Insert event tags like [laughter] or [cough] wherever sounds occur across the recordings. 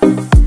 Hola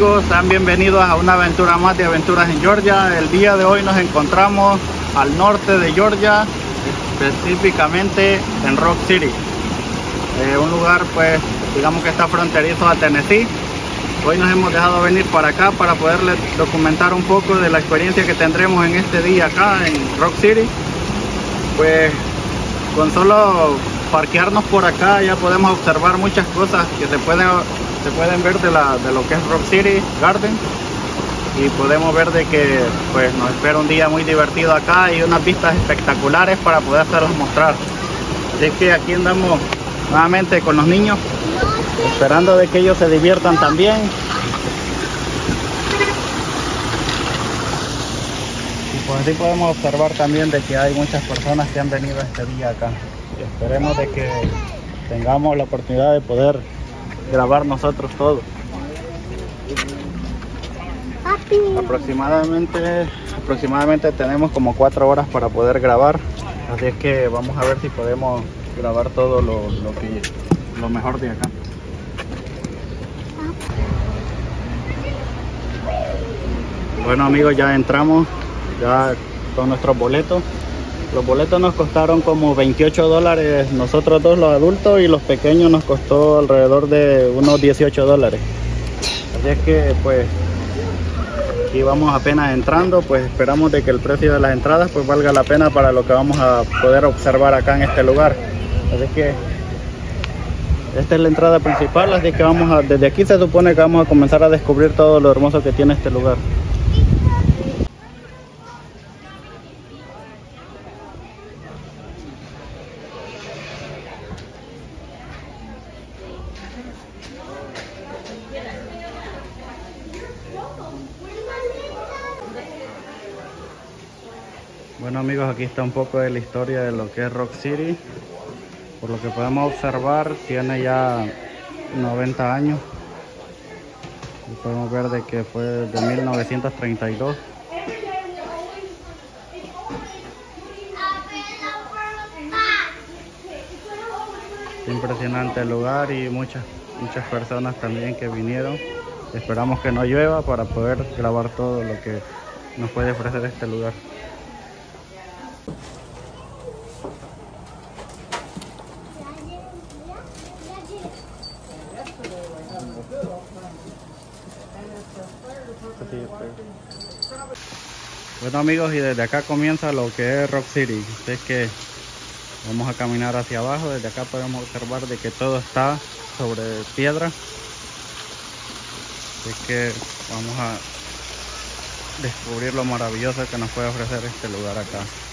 amigos, sean bienvenidos a una aventura más de aventuras en Georgia. El día de hoy nos encontramos al norte de Georgia, específicamente en Rock City. Eh, un lugar pues digamos que está fronterizo a Tennessee. Hoy nos hemos dejado venir para acá para poderles documentar un poco de la experiencia que tendremos en este día acá en Rock City. Pues con solo parquearnos por acá ya podemos observar muchas cosas que se pueden se pueden ver de, la, de lo que es Rock City Garden. Y podemos ver de que pues nos espera un día muy divertido acá y unas vistas espectaculares para poder hacerlos mostrar. Así que aquí andamos nuevamente con los niños esperando de que ellos se diviertan también. Y pues así podemos observar también de que hay muchas personas que han venido este día acá. Y esperemos de que tengamos la oportunidad de poder grabar nosotros todo. Aproximadamente, aproximadamente tenemos como cuatro horas para poder grabar, así es que vamos a ver si podemos grabar todo lo, lo que lo mejor de acá. Bueno amigos, ya entramos, ya con nuestros boletos. Los boletos nos costaron como 28 dólares nosotros dos los adultos y los pequeños nos costó alrededor de unos 18 dólares. Así es que pues aquí vamos apenas entrando, pues esperamos de que el precio de las entradas pues valga la pena para lo que vamos a poder observar acá en este lugar. Así que esta es la entrada principal, así que vamos a, desde aquí se supone que vamos a comenzar a descubrir todo lo hermoso que tiene este lugar. Bueno aquí está un poco de la historia de lo que es Rock City. Por lo que podemos observar, tiene ya 90 años. Podemos ver de que fue de 1932. Impresionante el lugar y muchas, muchas personas también que vinieron. Esperamos que no llueva para poder grabar todo lo que nos puede ofrecer este lugar. Bueno amigos y desde acá comienza lo que es Rock City. Así que vamos a caminar hacia abajo. Desde acá podemos observar de que todo está sobre piedra. Así que vamos a descubrir lo maravilloso que nos puede ofrecer este lugar acá.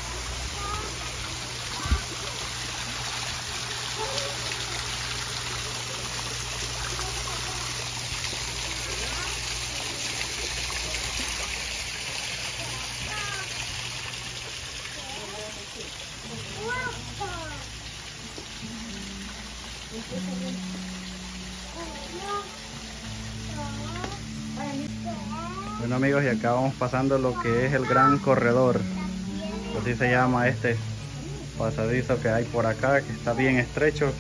Amigos y acá vamos pasando lo que es el gran corredor. Así se llama este pasadizo que hay por acá que está bien estrecho.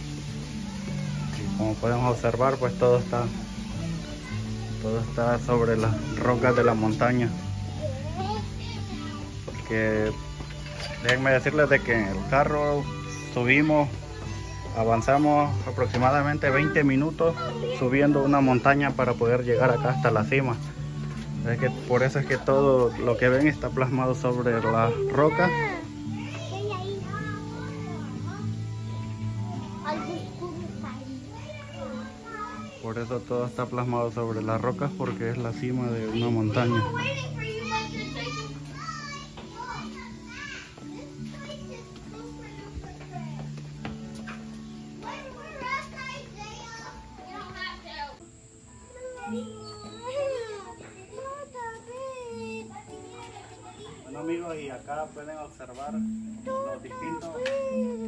Y como podemos observar pues todo está todo está sobre las rocas de la montaña. Porque déjenme decirles de que en el carro subimos avanzamos aproximadamente 20 minutos subiendo una montaña para poder llegar acá hasta la cima Es que por eso es que todo lo que ven está plasmado sobre la roca. Por eso todo está plasmado sobre las rocas porque es la cima de una montaña. Y acá pueden observar los distintos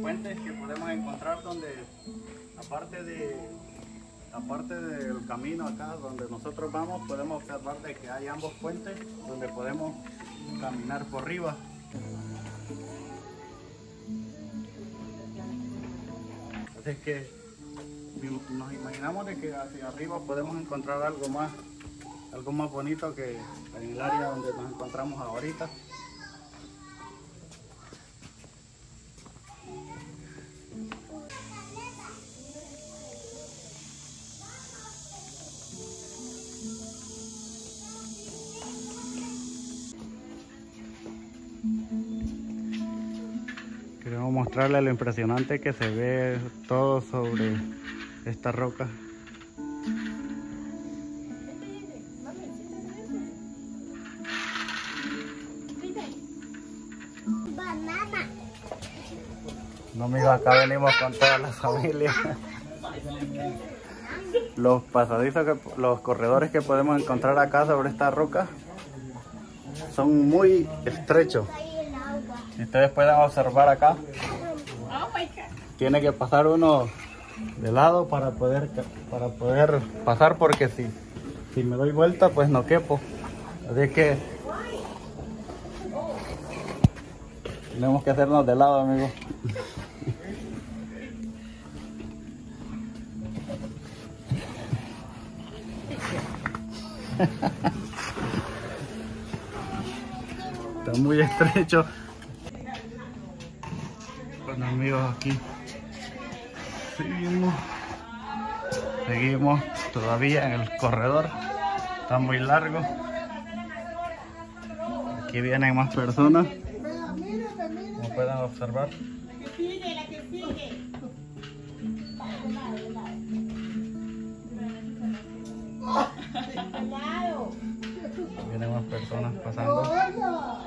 puentes que podemos encontrar donde aparte de aparte del camino acá donde nosotros vamos podemos observar de que hay ambos puentes donde podemos caminar por arriba. Así que nos imaginamos de que hacia arriba podemos encontrar algo más algo más bonito que en el área donde nos encontramos ahorita mostrarle lo impresionante que se ve todo sobre esta roca. Banana. No, amigos, acá venimos con toda la familia. Los pasadizos, que, los corredores que podemos encontrar acá sobre esta roca son muy estrechos. Si ustedes pueden observar acá, tiene que pasar uno de lado para poder para poder pasar porque si, si me doy vuelta pues no quepo. Así que tenemos que hacernos de lado, amigos. [laughs] Está muy estrecho. Amigos aquí. Seguimos seguimos todavía en el corredor. Está muy largo. Aquí vienen más personas. Como pueden observar. Vienen más personas pasando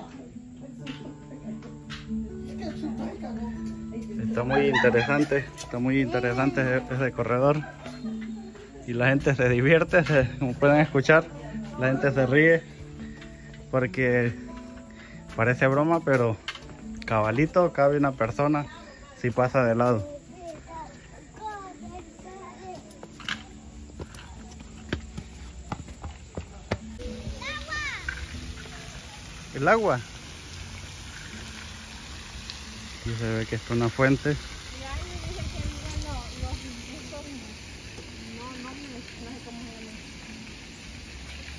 Está muy interesante, está muy interesante ese corredor. Y la gente se divierte, como pueden escuchar, la gente se ríe porque parece broma, pero cabalito cabe una persona si pasa de lado. El agua. Se ve que es una fuente.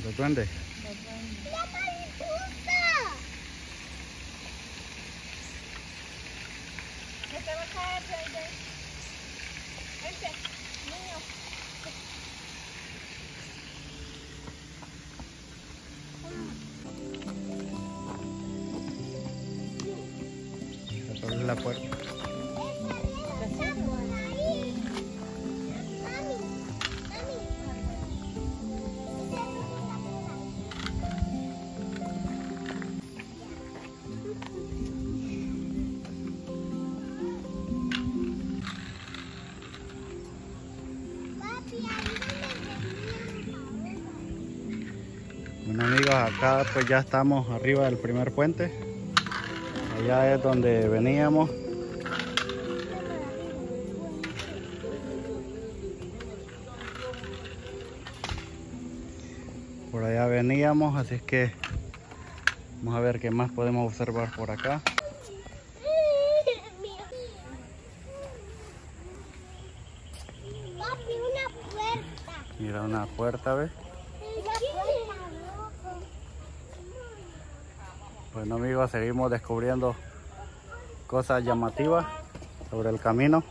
¿Los? Acá pues ya estamos arriba del primer puente. Allá es donde veníamos. Por allá veníamos, así es que vamos a ver qué más podemos observar por acá. Papi, una puerta. Mira una puerta, ¿ves? Bueno amigos, seguimos descubriendo cosas llamativas sobre el camino.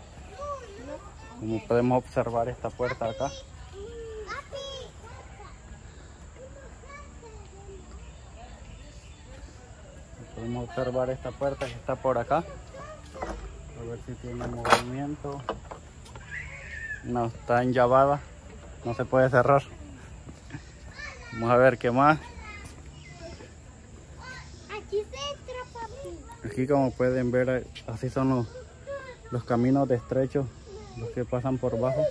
Como podemos observar esta puerta acá. Podemos observar esta puerta que está por acá. A ver si tiene movimiento. No, está enllavada. No se puede cerrar. Vamos a ver qué más. Aquí como pueden ver, así son los, los caminos de estrecho, los que pasan por bajo.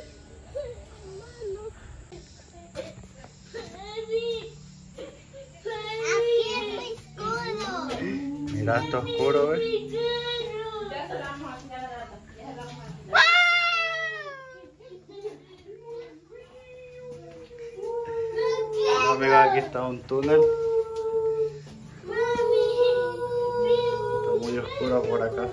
Mira, esto oscuro, ¿ves? Amiga, aquí está un túnel. Está muy oscuro por acá.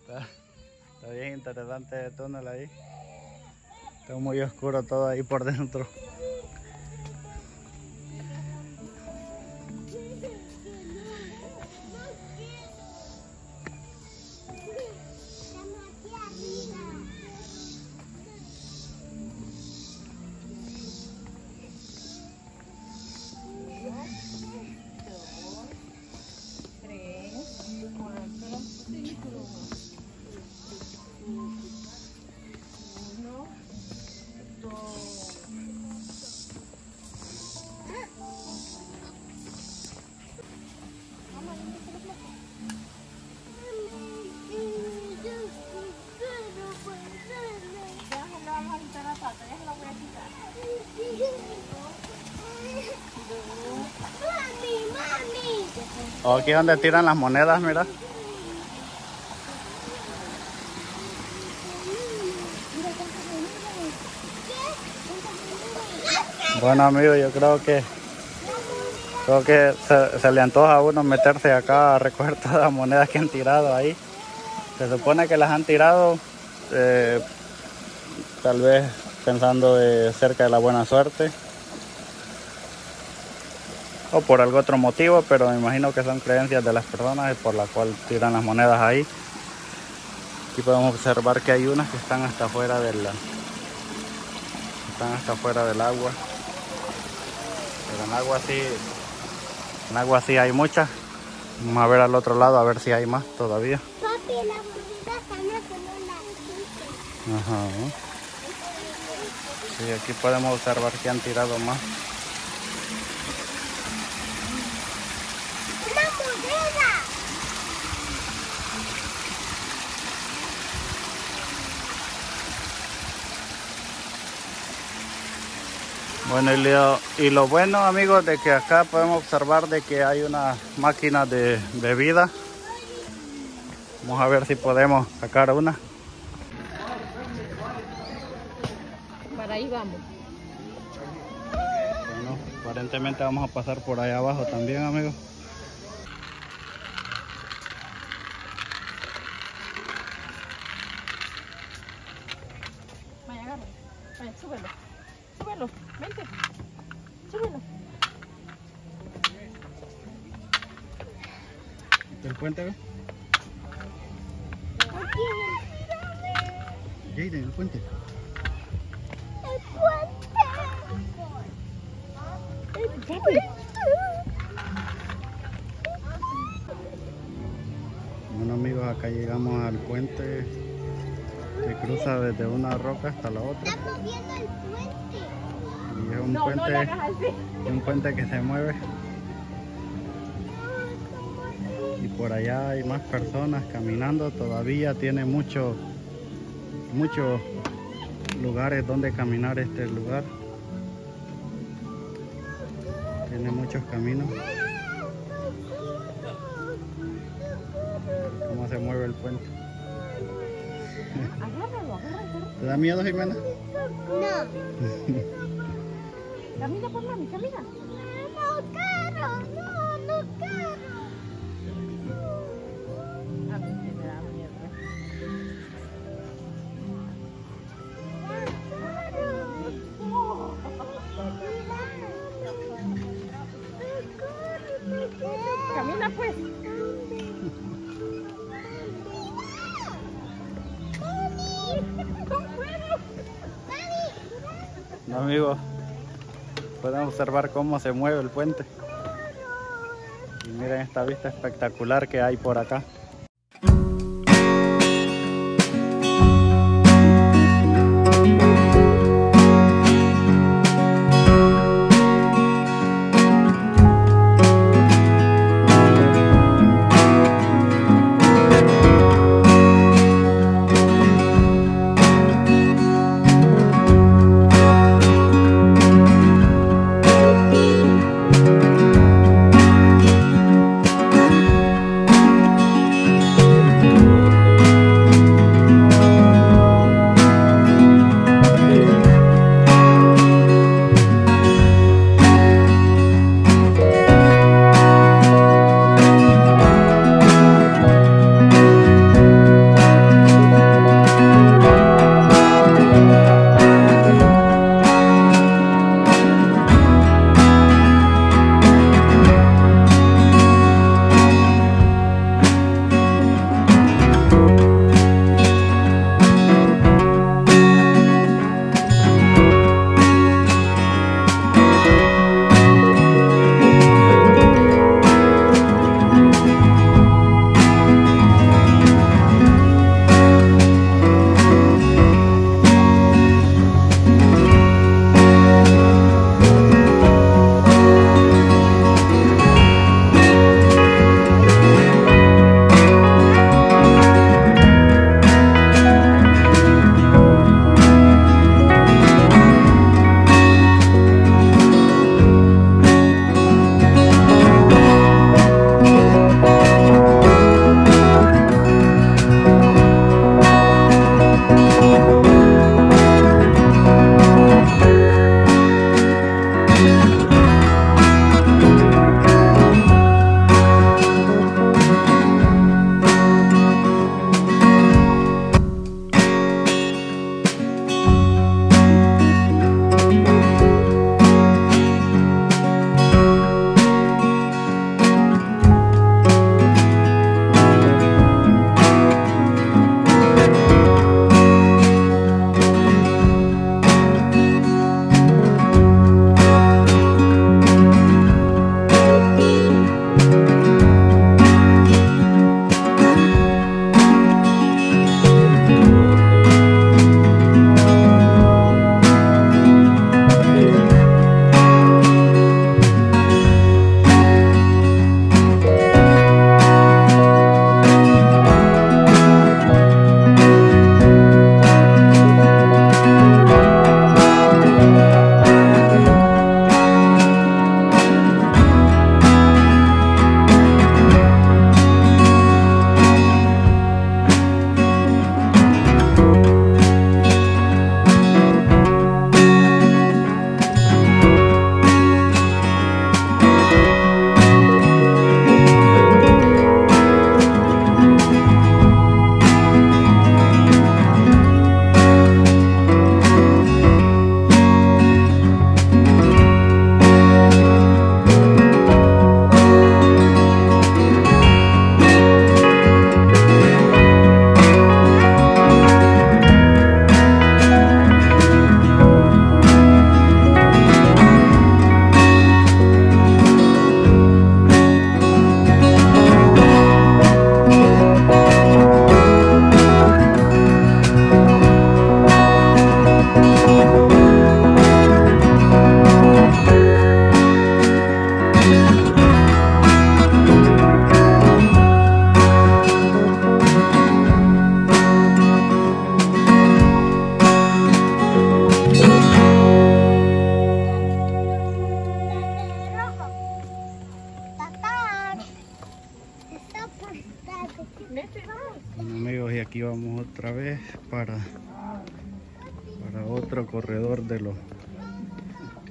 Está, está bien interesante el túnel ahí. Está muy oscuro todo ahí por dentro. Aquí es donde tiran las monedas, mira. Bueno amigos, yo creo que creo que se, se le antoja a uno meterse acá a recoger [laughs] todas las monedas que han tirado ahí. Se supone que las han tirado eh, tal vez pensando de cerca de la buena suerte o por algún otro motivo, pero me imagino que son creencias de las personas y por la cual tiran las monedas ahí. Aquí podemos observar que hay unas que están hasta afuera del están hasta afuera del agua. Pero en agua sí, en agua sí hay muchas. Vamos a ver al otro lado a ver si hay más todavía. Papi, la Ajá. Sí, aquí podemos observar que han tirado más. ¡Una moneda! Bueno, y lo, y lo bueno, amigos, de que acá podemos observar de que hay una máquina de bebida. Vamos a ver si podemos sacar una. Para ahí vamos. Bueno, aparentemente vamos a pasar por ahí abajo también, amigos. Vaya, agarra. Vaya, súbelo. Súbelo. Vente. Súbelo. ¿El puente, ve? Jaden, el puente. el puente. El puente. Bueno, amigos, acá llegamos al puente cruza desde una roca hasta la otra. El puente. Y es un No, no le puente, hagas así. un puente que se mueve. Y por allá hay más personas caminando. Todavía tiene mucho, muchos lugares donde caminar este lugar. Tiene muchos caminos. Cómo se mueve el puente. Da miedo, Jimena? No. Camina por mami, camina. No quiero, no, no quiero. A mí sí me da miedo. Camina pues. Amigos, pueden observar cómo se mueve el puente. Y miren esta vista espectacular que hay por acá.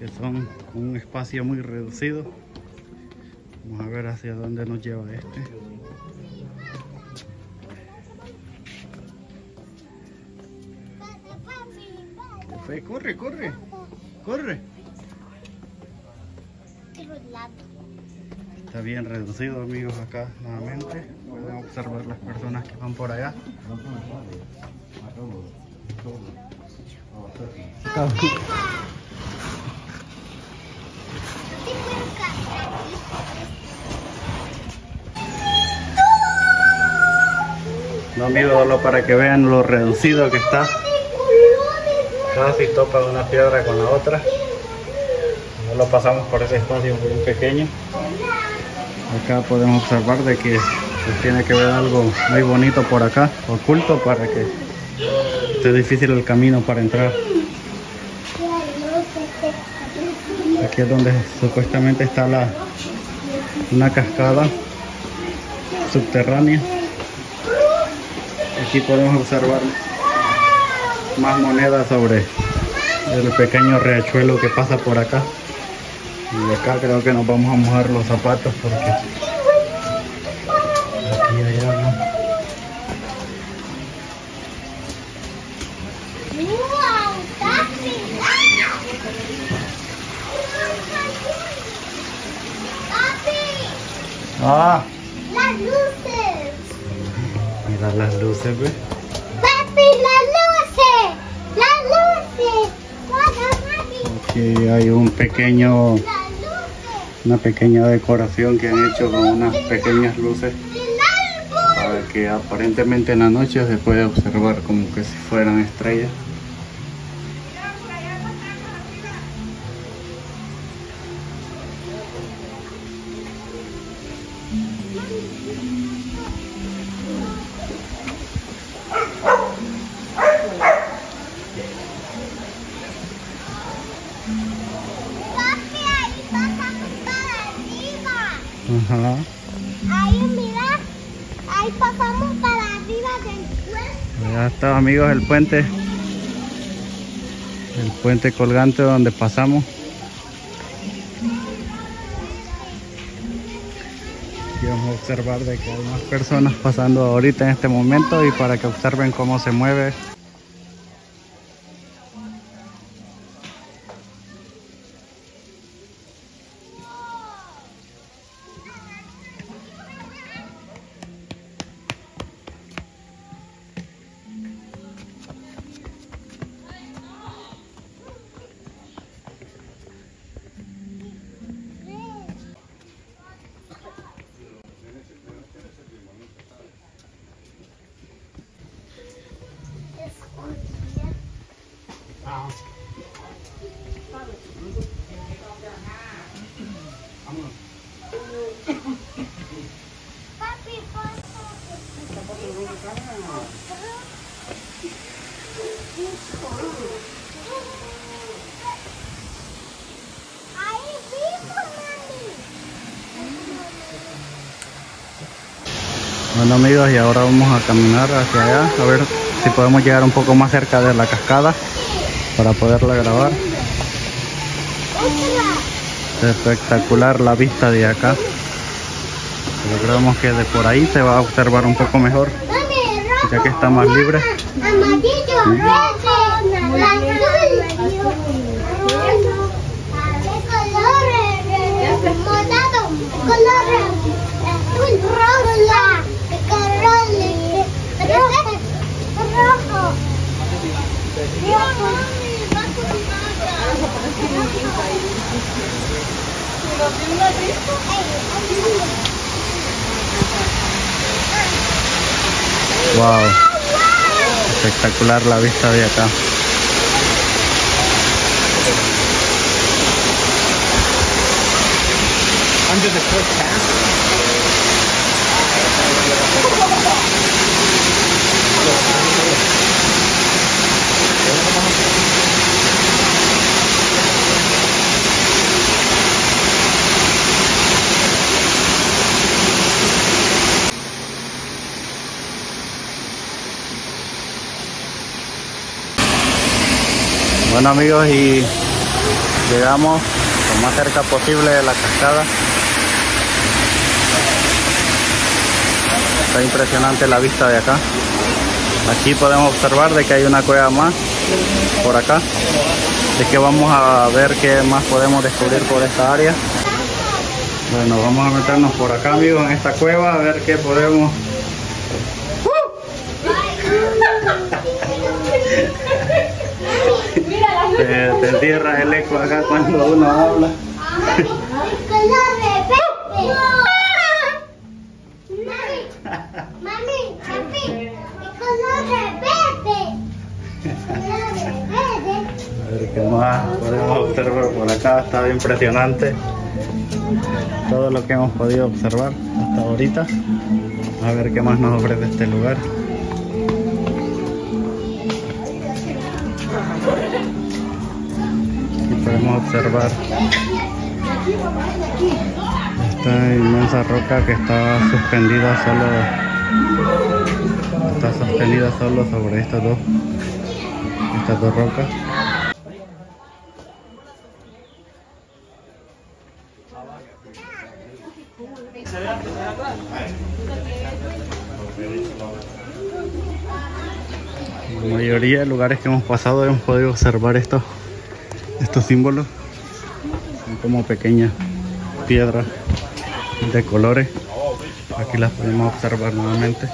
Que son un espacio muy reducido. Vamos a ver hacia dónde nos lleva este. corre, corre, corre. Está bien reducido amigos acá nuevamente. Pueden observar las personas que van por allá. No amigos, solo para que vean lo reducido que está. Casi topa una piedra con la otra. Solo pasamos por ese espacio muy pequeño. Acá podemos observar de que se tiene que ver algo muy bonito por acá, oculto para que esté difícil el camino para entrar. Aquí es donde supuestamente está la una cascada subterránea. Aquí podemos observar más monedas sobre el pequeño riachuelo que pasa por acá. Y acá creo que nos vamos a mojar los zapatos porque aquí hay agua. ¡Wow! ¡Papi! ¡Papi! Ah, ¡Las luces! mira las luces. ¡Papi, las luces! ¡Las luces! Aquí hay un pequeño, una pequeña decoración que han hecho con unas pequeñas luces para que aparentemente en la noche se puede observar como que si fueran estrellas. Ahí, mira. Ahí pasamos para arriba del puente. Ya está amigos el puente. El puente colgante donde pasamos. Y vamos a observar de que hay más personas pasando ahorita en este momento y para que observen cómo se mueve. Bueno amigos y ahora vamos a caminar hacia allá a ver si podemos llegar un poco más cerca de la cascada para poderla grabar. Espectacular la vista de acá. Pero creemos que de por ahí se va a observar un poco mejor rojo. ya que está más libre. Rojo, rojo, color color azul, rosa, color rojo, rojo. Wow, espectacular la vista de acá. under the Bueno amigos y llegamos lo más cerca posible de la cascada. Está impresionante la vista de acá. Aquí podemos observar de que hay una cueva más por acá. De que vamos a ver qué más podemos descubrir por esta área. Bueno, vamos a meternos por acá amigos en esta cueva a ver qué podemos te, te el eco acá cuando uno habla. Mami, mami, mami, el color de verde. A ver qué más podemos observar por acá, ha estado impresionante todo lo que hemos podido observar hasta ahorita. A ver qué más nos ofrece este lugar. Podemos observar. Esta inmensa roca que está suspendida solo está sostenida solo sobre estas dos estas dos rocas. La mayoría de lugares que hemos pasado hemos podido observar estos estos símbolos. Son como pequeñas piedras de colores. Aquí las podemos observar nuevamente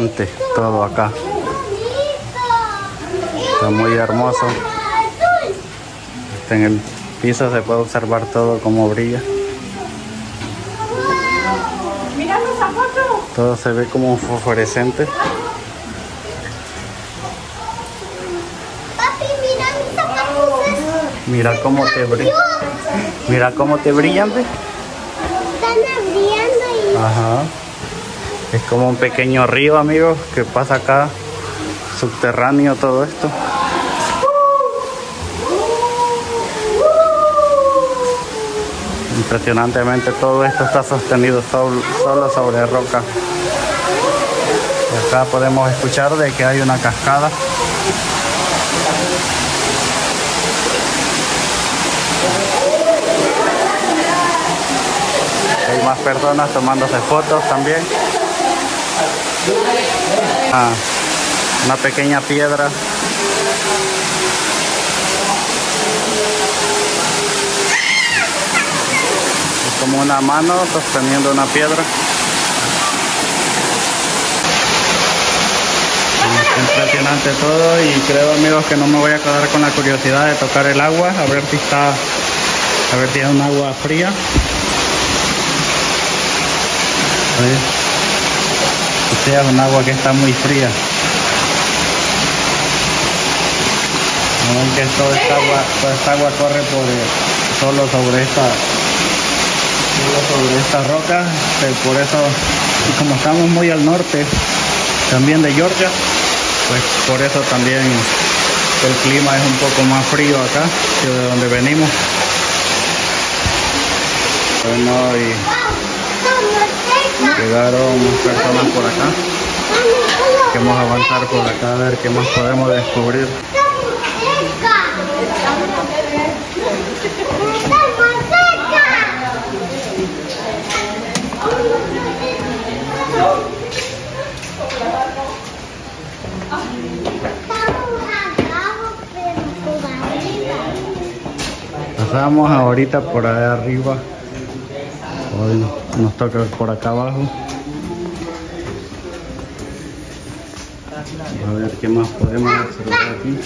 impresionante todo acá está muy hermoso Está en el piso se puede observar todo como brilla todo se ve como fosforescente Papi, mira mis zapatos. mira cómo te brilla mira cómo te brillan ¿ves? Están abriendo y Ajá. Es como un pequeño río, amigos, que pasa acá, subterráneo todo esto. Impresionantemente todo esto está sostenido sol- solo sobre roca. Acá podemos escuchar de que hay una cascada. Hay más personas tomándose fotos también. Ah, una pequeña piedra. Es como una mano sosteniendo una piedra. Impresionante todo y creo amigos que no me voy a quedar con la curiosidad de tocar el agua, a ver si está, a ver si es un agua fría. Sea, un agua que está muy fría. Ven que toda esta agua, toda esta agua corre por eh, solo sobre esta solo sobre esta roca, eh, por eso y como estamos muy al norte también de Georgia, pues por eso también el clima es un poco más frío acá que de donde venimos. Bueno, y llegaron personas por acá. Vamos a avanzar por acá a ver qué más podemos descubrir. Pasamos ahorita por allá arriba. Hoy nos toca por acá abajo. A ver qué más podemos observar aquí.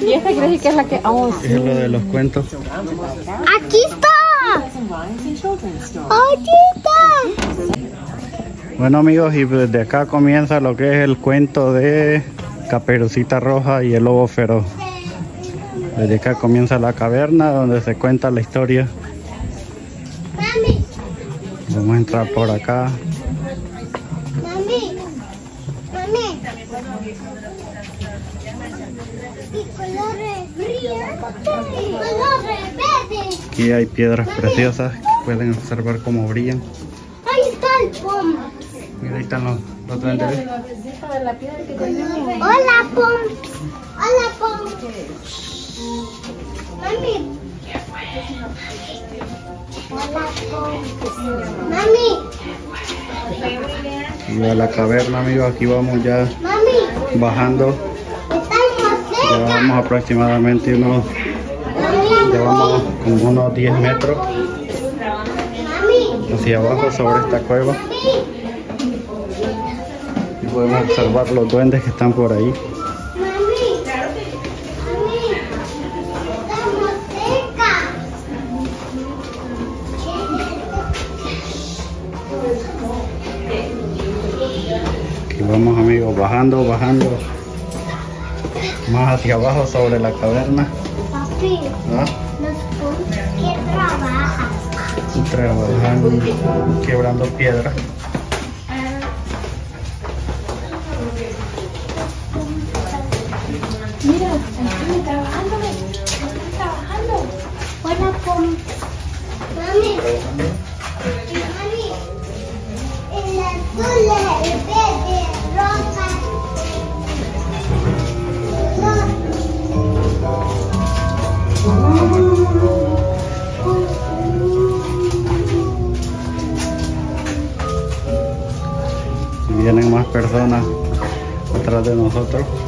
Y esta quiere decir que es la que. Oh, ¿Qué es lo de los cuentos? Bueno amigos, y desde acá comienza lo que es el cuento de Caperucita Roja y el Lobo Feroz. Desde acá comienza la caverna donde se cuenta la historia. Vamos a entrar por acá. mami, mami. Aquí hay piedras preciosas. Pueden observar cómo brillan. Ahí está el pom. Ahí están los, los duendes. Hola, pom. Hola, pom. Mami. Hola, pom. Mami. Y a la caverna, amigos. Aquí vamos ya Mami. bajando. Ya vamos aproximadamente unos, ya vamos como unos 10 metros Mami. hacia abajo sobre esta cueva. Podemos observar los duendes que están por ahí. Aquí vamos amigos, bajando, bajando. Más hacia abajo sobre la caverna. Papi, ¿ah? los que trabajan. Trabajando, quebrando piedras. Están trabajando, están trabajando. Hola, pom. Mami. Mami. El azul, verde, el rosa. Y vienen más personas atrás de nosotros.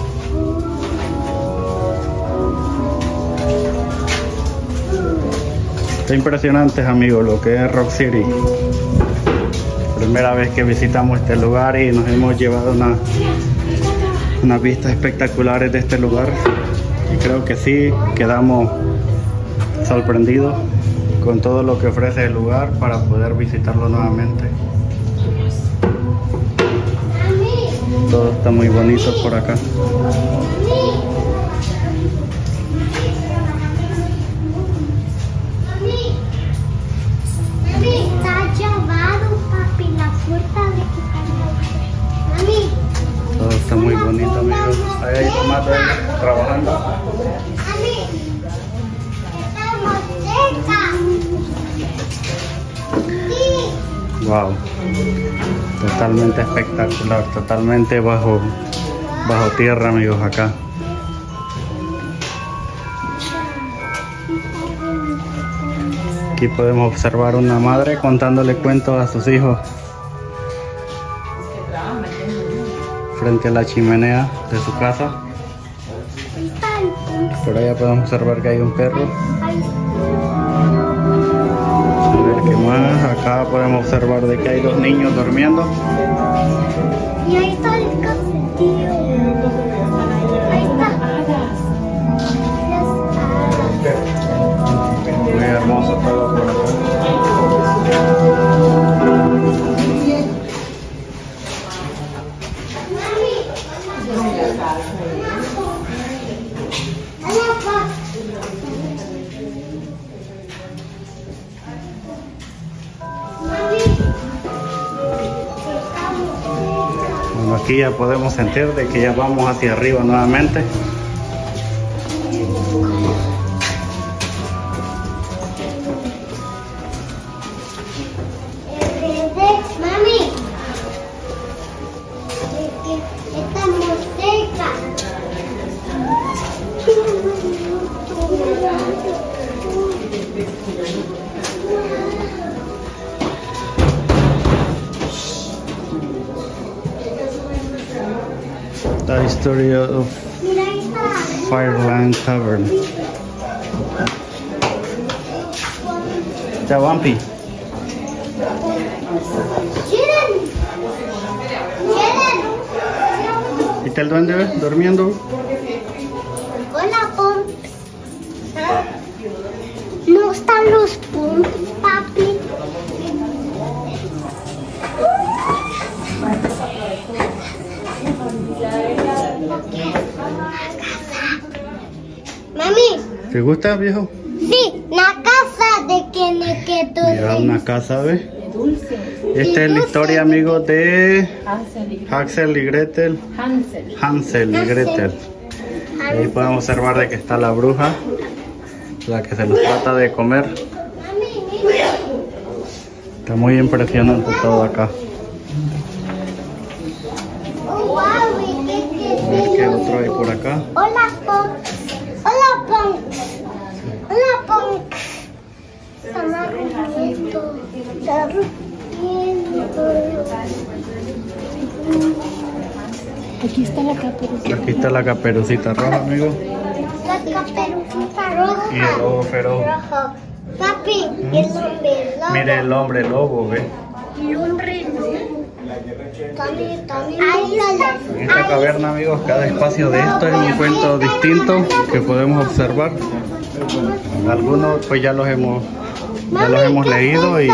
Está impresionante amigos lo que es Rock City. Primera vez que visitamos este lugar y nos hemos llevado una, unas vistas espectaculares de este lugar. Y creo que sí quedamos sorprendidos con todo lo que ofrece el lugar para poder visitarlo nuevamente. Todo está muy bonito por acá. Wow. Totalmente espectacular, totalmente bajo bajo tierra, amigos, acá. Aquí podemos observar una madre contándole cuentos a sus hijos frente a la chimenea de su casa. Por allá podemos observar que hay un perro. A ver qué más. Acá podemos observar de que hay dos niños durmiendo. Aquí ya podemos sentir de que ya vamos hacia arriba nuevamente. The history of. Fireland Tavern. ¿Quieren? ¿Y está el duende durmiendo? Hola, Pom. ¿No están los Pom, papi? Mami, ¿Te gusta, viejo? sí, la casa de quien es que tú Mira, una casa, ¿ves? Dulce. Esta es la historia, amigos, de Hansel y Gretel. Hansel. Hansel y Gretel. Ahí podemos observar de que está la bruja, la que se los trata de comer. Mami, mira. Está muy impresionante todo acá. Oh, wow, ¿y qué- qué A ver qué otro hay por acá. Hola, Punk. Hola, Punk. Hola, Punk. Está rompiendo. Aquí está la caperucita. Aquí está la caperucita roja, amigo. La caperucita roja. Y el lobo feroz. Rojo. Papi, el hombre lobo. Mire el hombre lobo, ve. El hombre lobo. También, también. Ahí está. En esta caverna, amigos, cada espacio de esto es un cuento distinto que podemos observar. Algunos pues ya los hemos, ya los hemos leído y,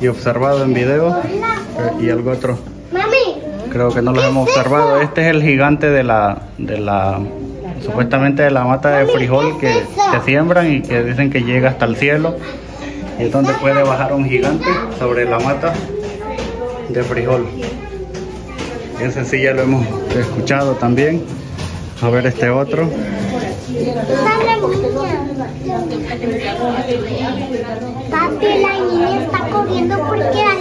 y observado en video eh, y algo otro creo que no los hemos observado. Este es el gigante de la, de la, supuestamente de la mata de frijol que se siembran y que dicen que llega hasta el cielo. Y es donde puede bajar un gigante sobre la mata de frijol. Ese sí ya lo hemos escuchado también. A ver este otro. está la niña. Papi, la niña está corriendo porque están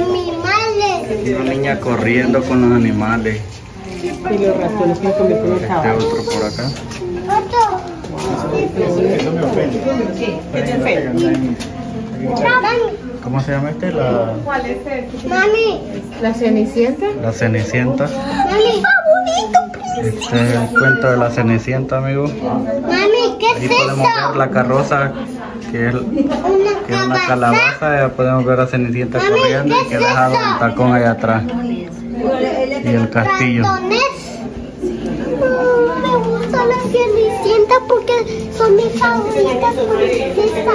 animales. Una niña corriendo con los animales. Y los ratones que comen con el Este otro por acá. Otro. ¿Qué te ofende? ¿Cómo se llama este? La, mami, ¿La cenicienta? la Cenicienta. mami. Favorito, Este es el cuento de la Cenicienta, amigo. Mami, ¿qué Ahí es podemos ver eso? la carroza que es, que Una es una calabaza. Ya podemos ver a Cenicienta Mami, corriendo y ¿qué que ha es dejado eso? el tacón allá atrás. Y el castillo. Ratones. Mm, me gusta la cenicienta porque son mis favoritas princesas.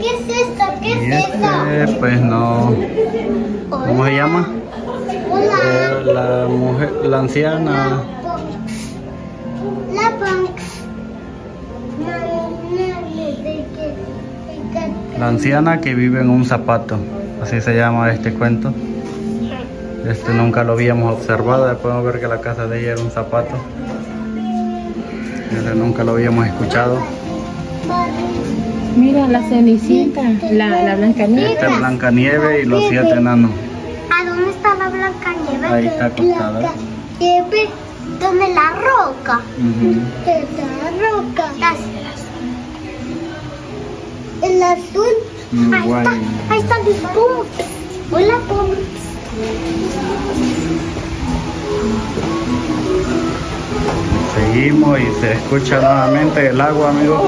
¿Qué es esto? ¿Qué Y es esto? este, pues no. ¿Cómo se llama? Hola. Eh, la mujer, la anciana. La La anciana que vive en un zapato. Así se llama este cuento. Este nunca lo habíamos observado. Podemos ver que la casa de ella era un zapato. Este nunca lo habíamos escuchado. Mira, la cenicienta, la, la blanca nieve. Este es Blancanieves y los siete enanos. ¿A dónde está la blanca nieve? Ahí está acostada. Blanca nieve. ¿Dónde la roca? Ujú. De la roca. Las- el azul. Mm, ahí guay. está. Ahí están mis. Hola, pumps. Seguimos y se escucha nuevamente el agua, amigos.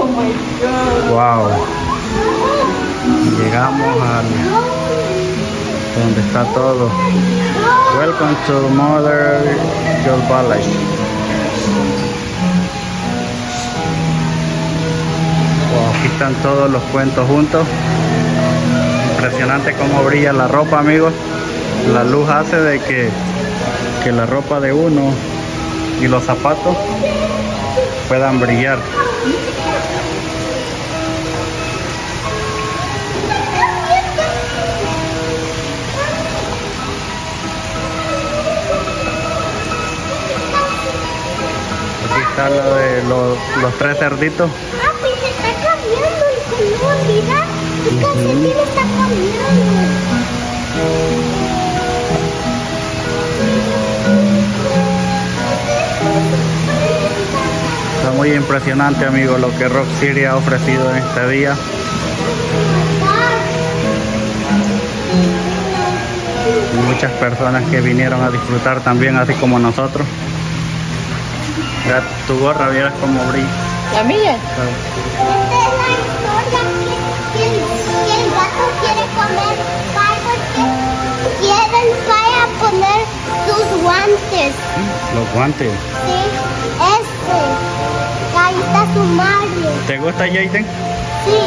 Wow. Llegamos al donde está todo. Welcome to Mother Your Valley. Wow, aquí están todos los cuentos juntos. Impresionante cómo brilla la ropa, amigos. La luz hace de que, que la ropa de uno y los zapatos puedan brillar. Aquí está lo de los, los tres cerditos. Papi, se está cambiando el color, mira. Tu Ujú. calcetín está cambiando. Está muy impresionante, amigos, lo que Rock City ha ofrecido en este día. Muchas personas que vinieron a disfrutar también, así como nosotros. Ya tu gorra, vieras cómo brilla. ¿La mía? Esta es la historia que, que el, que el gato quiere comer algo que quiere el pai a poner sus guantes. Los guantes. Sí, este. Ahí está su madre. ¿Te gusta, Jaden? Sí.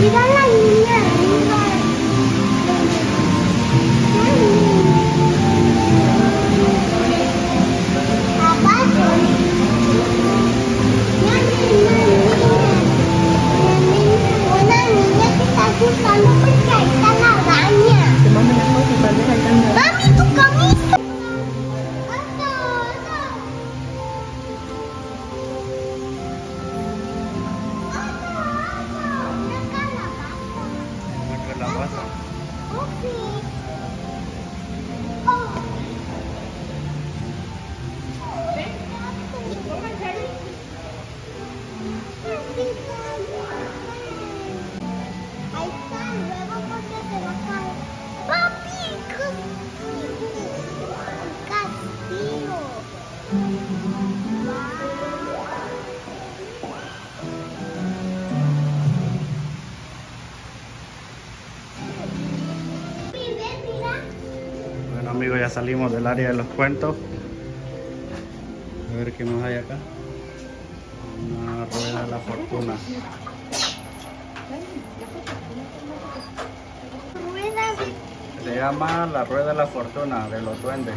Mira la niña arriba. Abajo. Una salimos del área de los cuentos. A ver qué más hay acá. Una rueda de la fortuna. Se llama la rueda de la fortuna de los duendes.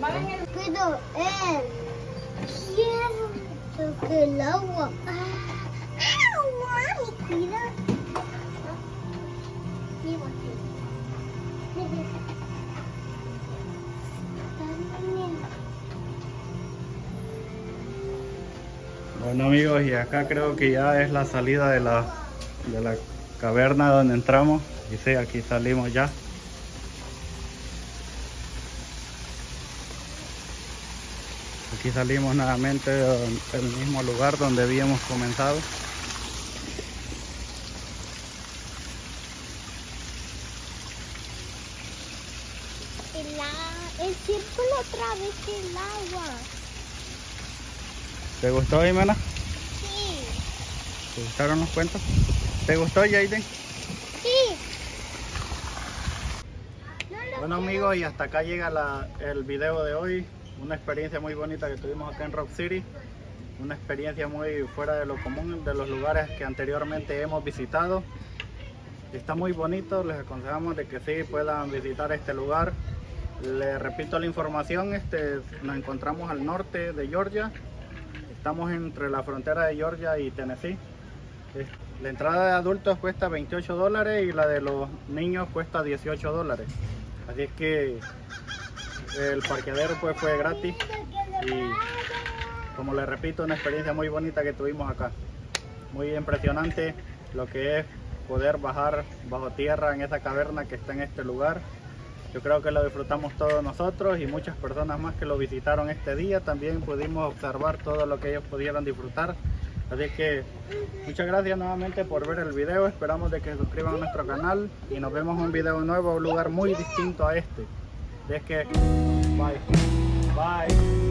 Pero él quiero que el agua. Ah, Bueno amigos, y acá creo que ya es la salida de la, de la caverna donde entramos. Y sí, aquí salimos ya. Aquí salimos nuevamente del mismo lugar donde habíamos comenzado. El, círculo otra vez el agua. ¿Te gustó, Jimena? Sí. ¿Te gustaron los cuentos? ¿Te gustó, Jaden? Sí. Bueno amigos, y hasta acá llega la- el video de hoy. Una experiencia muy bonita que tuvimos acá en Rock City. Una experiencia muy fuera de lo común de los lugares que anteriormente hemos visitado. Está muy bonito, les aconsejamos de que sí puedan visitar este lugar. Les repito la información, este, nos encontramos al norte de Georgia. Estamos entre la frontera de Georgia y Tennessee. Es- La entrada de adultos cuesta 28 dólares y la de los niños cuesta 18 dólares. Así es que el parqueadero pues fue gratis y como les repito una experiencia muy bonita que tuvimos acá. Muy impresionante lo que es poder bajar bajo tierra en esa caverna que está en este lugar. Yo creo que lo disfrutamos todos nosotros y muchas personas más que lo visitaron este día. También pudimos observar todo lo que ellos pudieron disfrutar. Así que muchas gracias nuevamente por ver el video. Esperamos de que se suscriban a nuestro canal y nos vemos en un video nuevo, un lugar muy distinto a este. Así que, bye. Bye.